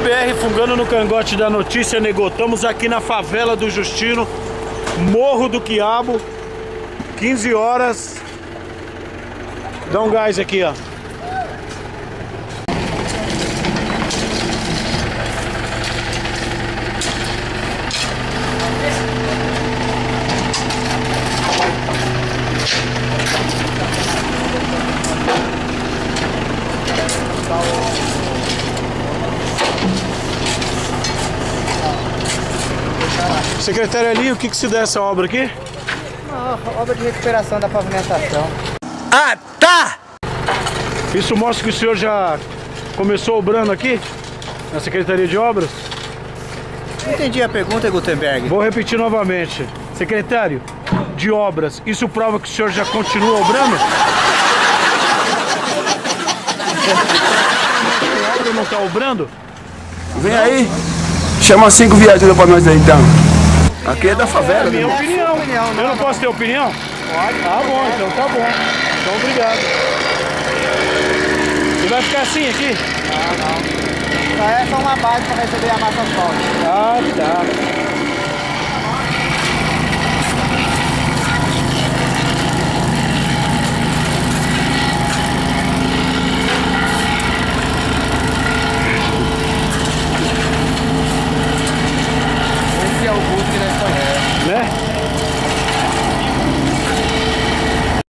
BR fungando no cangote da notícia, negou. Estamos aqui na favela do Justino, Morro do Quiabo, 15 horas. Dá um gás aqui, ó. Secretário ali, o que, que se dá essa obra aqui? Uma obra de recuperação da pavimentação. Ah, tá! Isso mostra que o senhor já começou obrando aqui? Na Secretaria de Obras? Não entendi a pergunta, Gutenberg. Vou repetir novamente. Secretário de Obras, isso prova que o senhor já continua obrando? A obra não está obrando? Vem aí, chama cinco viaturas pra nós aí então. Aqui é da favela, É minha né? opinião. opinião, Eu não, não posso ter opinião? Pode. Tá bom, então tá bom. Então obrigado. E vai ficar assim aqui? Só é só uma base para receber a massa asfáltica. Ah.